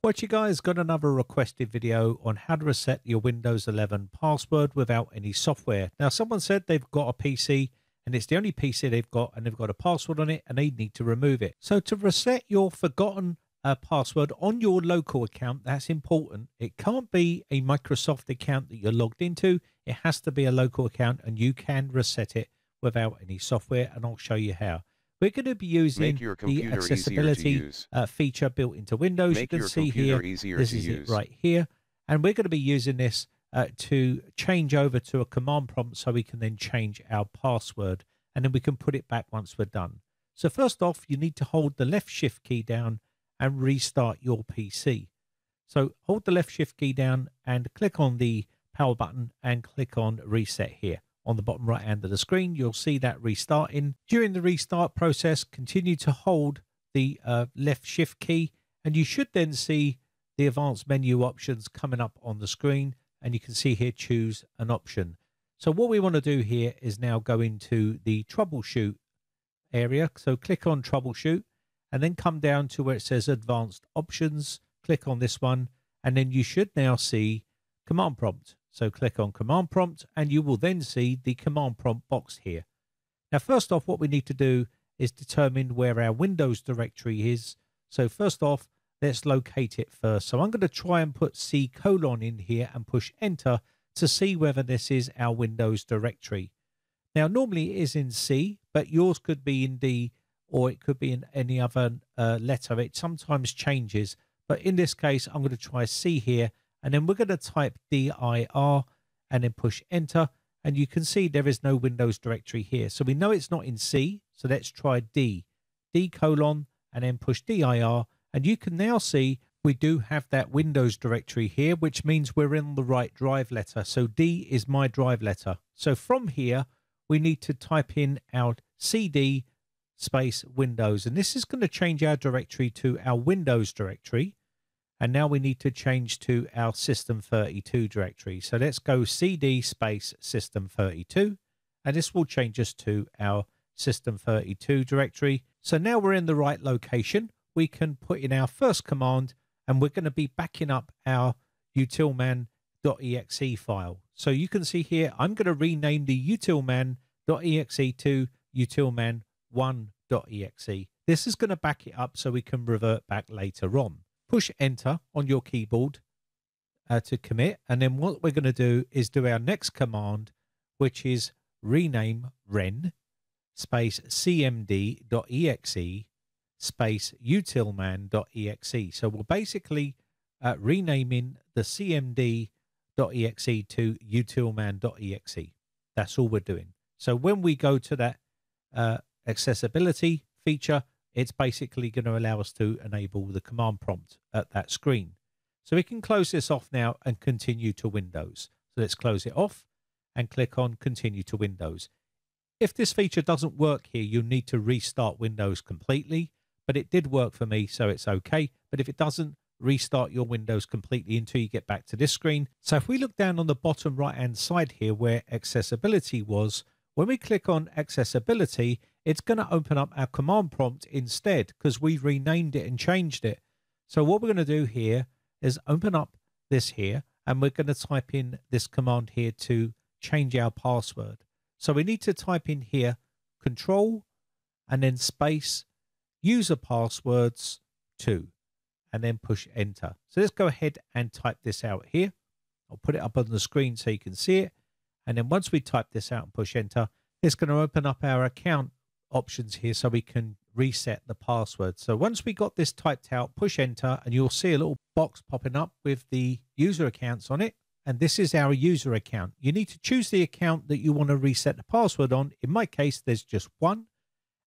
What you guys got another requested video on how to reset your Windows 11 password without any software. Now someone said they've got a PC and it's the only PC they've got and they've got a password on it and they need to remove it. So to reset your forgotten uh, password on your local account, that's important. It can't be a Microsoft account that you're logged into. It has to be a local account and you can reset it without any software and I'll show you how. We're going to be using the accessibility uh, feature built into Windows. Make you can see here, this is use. it right here. And we're going to be using this uh, to change over to a command prompt so we can then change our password and then we can put it back once we're done. So first off, you need to hold the left shift key down and restart your PC. So hold the left shift key down and click on the power button and click on reset here on the bottom right hand of the screen. You'll see that restarting. During the restart process, continue to hold the uh, left shift key and you should then see the advanced menu options coming up on the screen and you can see here choose an option. So what we want to do here is now go into the troubleshoot area. So click on troubleshoot and then come down to where it says advanced options. Click on this one and then you should now see command prompt. So click on command prompt and you will then see the command prompt box here. Now, first off, what we need to do is determine where our Windows directory is. So first off, let's locate it first. So I'm going to try and put C colon in here and push enter to see whether this is our Windows directory. Now, normally it is in C, but yours could be in D or it could be in any other uh, letter. It sometimes changes, but in this case, I'm going to try C here and then we're going to type dir and then push enter and you can see there is no Windows directory here. So we know it's not in C, so let's try D, D colon and then push dir and you can now see we do have that Windows directory here, which means we're in the right drive letter. So D is my drive letter. So from here, we need to type in our CD space Windows. And this is going to change our directory to our Windows directory. And now we need to change to our System32 directory. So let's go cd space System32, and this will change us to our System32 directory. So now we're in the right location. We can put in our first command, and we're going to be backing up our utilman.exe file. So you can see here, I'm going to rename the utilman.exe to utilman1.exe. This is going to back it up so we can revert back later on push enter on your keyboard uh, to commit. And then what we're going to do is do our next command, which is rename ren space cmd.exe space utilman.exe. So we're basically uh, renaming the cmd.exe to utilman.exe. That's all we're doing. So when we go to that uh, accessibility feature, it's basically going to allow us to enable the command prompt at that screen. So we can close this off now and continue to Windows. So let's close it off and click on continue to Windows. If this feature doesn't work here, you'll need to restart Windows completely, but it did work for me, so it's okay. But if it doesn't, restart your Windows completely until you get back to this screen. So if we look down on the bottom right hand side here where accessibility was, when we click on accessibility, it's going to open up our command prompt instead because we've renamed it and changed it. So what we're going to do here is open up this here and we're going to type in this command here to change our password. So we need to type in here control and then space user passwords 2 and then push enter. So let's go ahead and type this out here. I'll put it up on the screen so you can see it. And then once we type this out and push enter, it's going to open up our account options here so we can reset the password. So once we got this typed out, push enter and you'll see a little box popping up with the user accounts on it. And this is our user account. You need to choose the account that you want to reset the password on. In my case, there's just one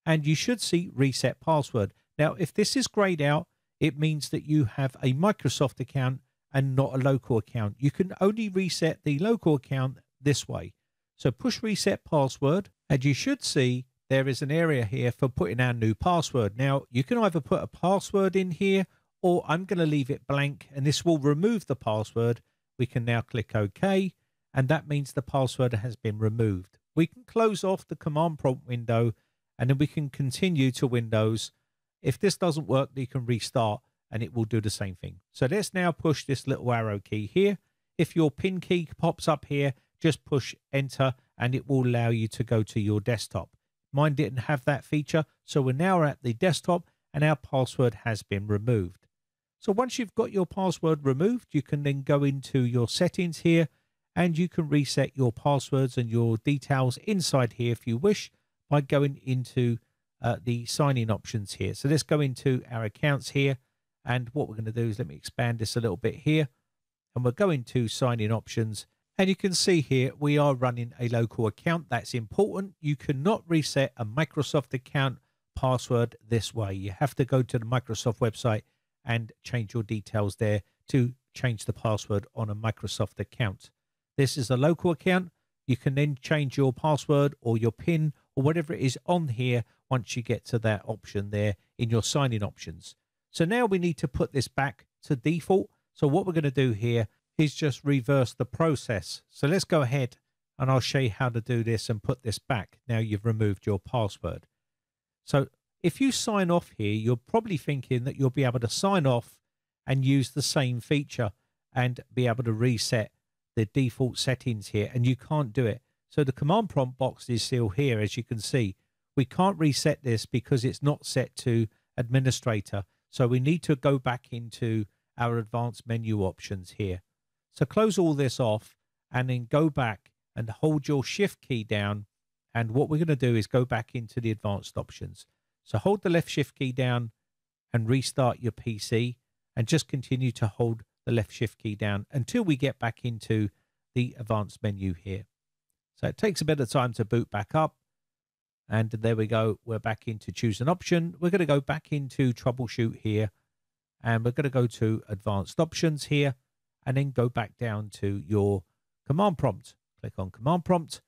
and you should see reset password. Now, if this is grayed out, it means that you have a Microsoft account and not a local account. You can only reset the local account this way. So push reset password and you should see there is an area here for putting our new password. Now, you can either put a password in here or I'm going to leave it blank and this will remove the password. We can now click OK and that means the password has been removed. We can close off the command prompt window and then we can continue to Windows. If this doesn't work, you can restart and it will do the same thing. So let's now push this little arrow key here. If your pin key pops up here, just push enter and it will allow you to go to your desktop. Mine didn't have that feature, so we're now at the desktop and our password has been removed. So once you've got your password removed, you can then go into your settings here and you can reset your passwords and your details inside here if you wish by going into uh, the sign-in options here. So let's go into our accounts here and what we're going to do is let me expand this a little bit here and we're going to sign-in options and you can see here we are running a local account. That's important. You cannot reset a Microsoft account password this way. You have to go to the Microsoft website and change your details there to change the password on a Microsoft account. This is a local account. You can then change your password or your PIN or whatever it is on here once you get to that option there in your sign-in options. So now we need to put this back to default. So what we're going to do here is just reverse the process. So let's go ahead and I'll show you how to do this and put this back. Now you've removed your password. So if you sign off here, you're probably thinking that you'll be able to sign off and use the same feature and be able to reset the default settings here. And you can't do it. So the command prompt box is still here, as you can see. We can't reset this because it's not set to administrator. So we need to go back into our advanced menu options here. So close all this off and then go back and hold your shift key down. And what we're going to do is go back into the advanced options. So hold the left shift key down and restart your PC and just continue to hold the left shift key down until we get back into the advanced menu here. So it takes a bit of time to boot back up. And there we go. We're back into choose an option. We're going to go back into troubleshoot here. And we're going to go to advanced options here and then go back down to your command prompt. Click on command prompt.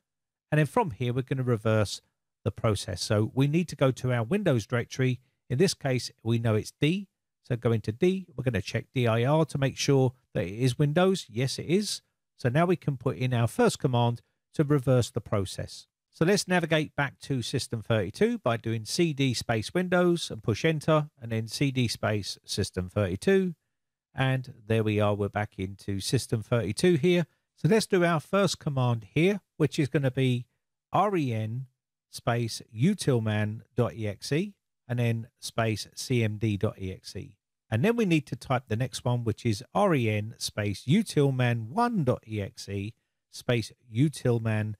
And then from here, we're going to reverse the process. So we need to go to our Windows directory. In this case, we know it's D. So go into D. We're going to check dir to make sure that it is Windows. Yes, it is. So now we can put in our first command to reverse the process. So let's navigate back to System32 by doing CD space Windows and push enter and then CD space System32. And there we are, we're back into System32 here. So let's do our first command here, which is going to be ren space utilman.exe and then space cmd.exe. And then we need to type the next one, which is ren space utilman1.exe space utilman.exe.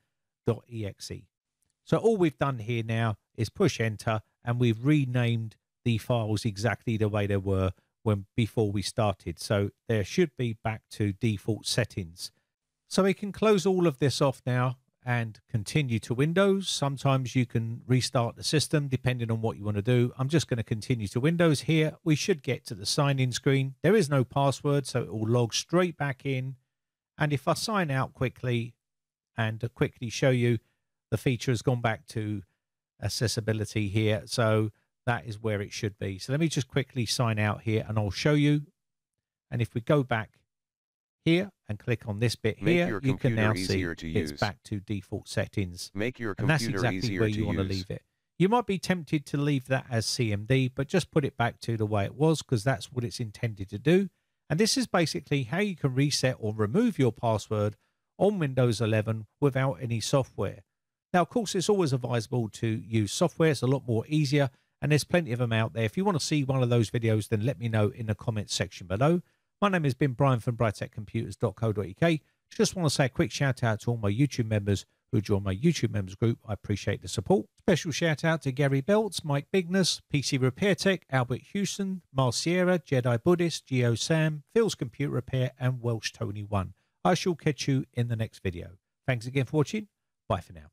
So all we've done here now is push enter and we've renamed the files exactly the way they were when before we started. So there should be back to default settings. So we can close all of this off now and continue to Windows. Sometimes you can restart the system depending on what you want to do. I'm just going to continue to Windows here. We should get to the sign in screen. There is no password, so it will log straight back in. And if I sign out quickly and quickly show you, the feature has gone back to accessibility here. So that is where it should be. So let me just quickly sign out here and I'll show you. And if we go back here and click on this bit Make here, you can now see to it's use. back to default settings. Make your computer And that's exactly easier where you want to leave it. You might be tempted to leave that as CMD, but just put it back to the way it was because that's what it's intended to do. And this is basically how you can reset or remove your password on Windows 11 without any software. Now, of course, it's always advisable to use software. It's a lot more easier, and there's plenty of them out there. If you want to see one of those videos, then let me know in the comments section below. My name has been Brian from brightechcomputers.co.uk. Just want to say a quick shout out to all my YouTube members who join my YouTube members group. I appreciate the support. Special shout out to Gary Belts, Mike Bigness, PC Repair Tech, Albert Houston, Mars Sierra, Jedi Buddhist, Geo Sam, Phil's Computer Repair, and Welsh Tony One. I shall catch you in the next video. Thanks again for watching. Bye for now.